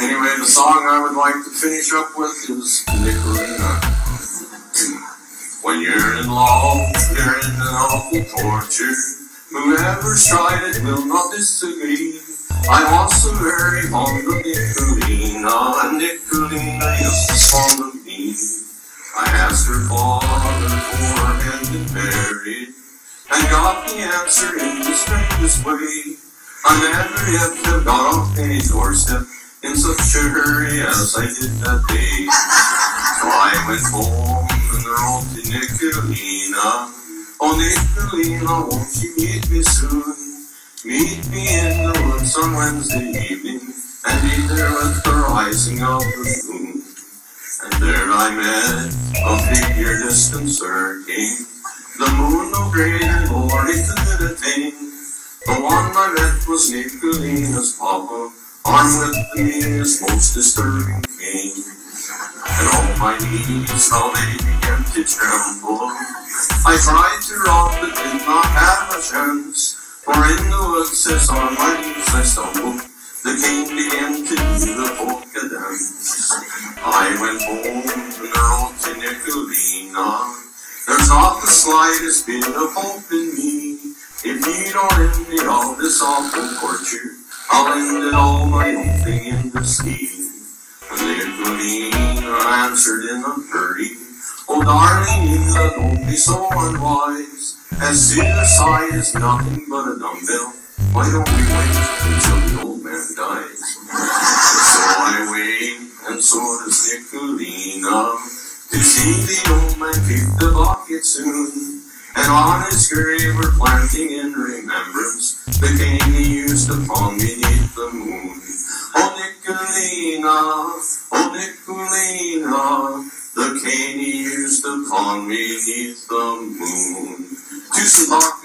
Anyway, the song I would like to finish up with is Nikolina. When you're in love, you're in an awful torture. Whoever's tried it will not disagree. I'm also very fond of Nikolina, and Nikolina is fond of me. I asked her father for hand in marriage, and got the answer in the strangest way. I never yet have got off any doorstep in such a hurry as I did that day. So I went home and wrote to Nikolina. Oh, Nikolina, won't you meet me soon? Meet me in the woods on Wednesday evening, and be there with the rising of the moon. There I met a figure disconcerting, the moon no greater could attain. The one I met was Nikolina's papa, armed with the meanest, most disturbing cane. And all my knees, how they began to tremble. I tried to rock, but did not have a chance. For in the woods, as on my knees I stumbled, the cane began to do the polka dance. I went home to Nikolina. There's not the slightest bit of hope in me. If you don't end it all this awful torture, I'll end it all by moving in the sea. Nikolina answered in a hurry. Oh, darling, Nina, don't be so unwise. As suicide is nothing but a dumbbell, why don't we wait until the old does Nikolina, to see the old man kick the bucket soon. And on his grave we're planting in remembrance the cane he used upon beneath the moon. Oh, Nikolina, oh, Nikolina, the cane he used upon beneath the moon. To takk